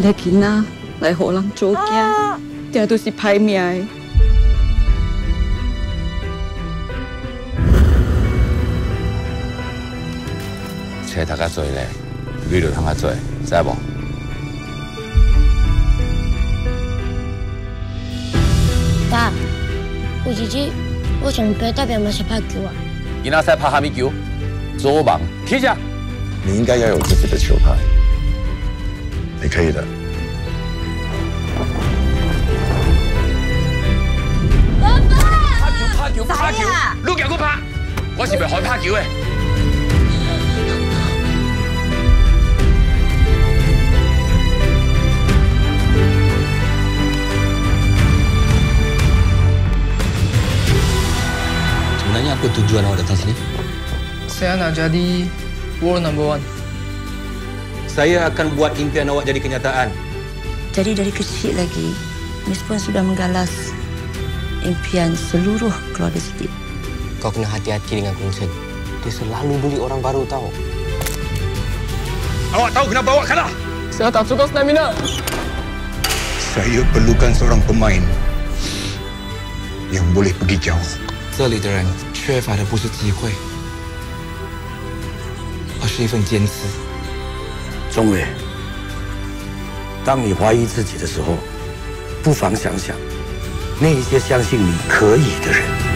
来囡啊，来好人做见，这都是排面。在他家做嘞，你到他家做，知道？爸，我姐姐。子我上班代表们去拍球啊。今仔赛拍哈密球，左忙踢下。你应该要有自己的球拍，你可以的。爸爸，拍球拍球拍球，你叫我拍，我是袂害拍球的。apa tujuan awak datang sini? Saya nak jadi world number one. Saya akan buat impian awak jadi kenyataan. Jadi dari kecil lagi, Miss Puan sudah menggalas impian seluruh keluarga sedih. Kau kena hati-hati dengan Kunsen. Dia selalu beli orang baru tahu. Awak tahu kenapa awak kalah? Saya tak suka stamina. Saya perlukan seorang pemain yang boleh pergi jauh. Sorry, Terang. 缺乏的不是机会，而是一份坚持。钟伟，当你怀疑自己的时候，不妨想想那些相信你可以的人。